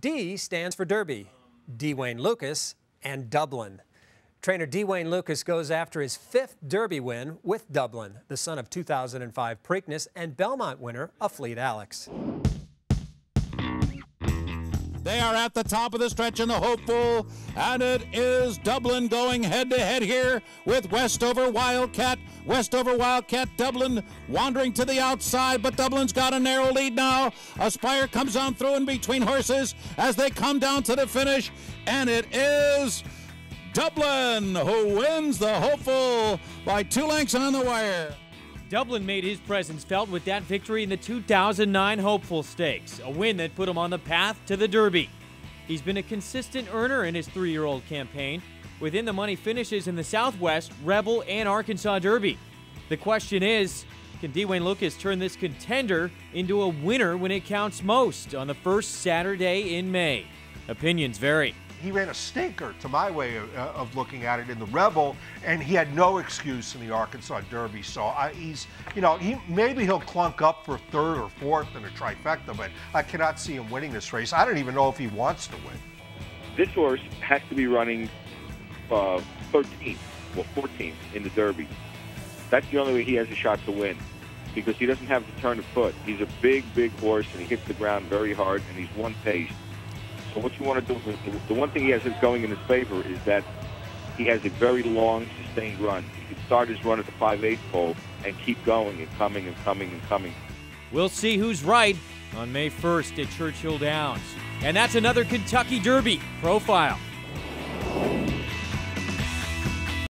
D stands for Derby, D. Wayne Lukas, and Dublin. Trainer D. Wayne Lukas goes after his fifth Derby win with Dublin, the son of 2005 Preakness and Belmont winner Afleet Alex. They are at the top of the stretch in the hopeful, and it is Dublin going head to head here with Westover Wildcat. Westover Wildcat, Dublin wandering to the outside, but Dublin's got a narrow lead now. Aspire comes on through in between horses as they come down to the finish, and it is Dublin who wins the hopeful by two lengths on the wire. Dublin made his presence felt with that victory in the 2009 Hopeful Stakes, a win that put him on the path to the Derby. He's been a consistent earner in his three year old campaign, within the money finishes in the Southwest, Rebel, and Arkansas Derby. The question is can D. Wayne Lukas turn this contender into a winner when it counts most on the first Saturday in May? Opinions vary he ran a stinker to my way of, uh, of, looking at it in the Rebel, and he had no excuse in the Arkansas Derby. So I, he's, you know, he maybe he'll clunk up for third or fourth in a trifecta, but I cannot see him winning this race. I don't even know if he wants to win. This horse has to be running uh, 13th, well 14th in the Derby. That's the only way he has a shot to win because he doesn't have the turn of foot. He's a big, big horse, and he hits the ground very hard, and he's one pace. So what you want to do, the one thing he has going in his favor is that he has a very long, sustained run. He can start his run at the 5-8 pole and keep going and coming and coming and coming. We'll see who's right on May 1st at Churchill Downs. And that's another Kentucky Derby profile.